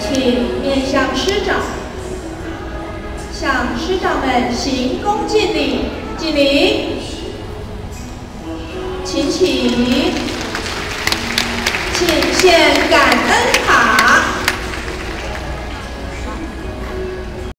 请面向师长，向师长们行恭敬礼，敬礼。请请，请献感恩。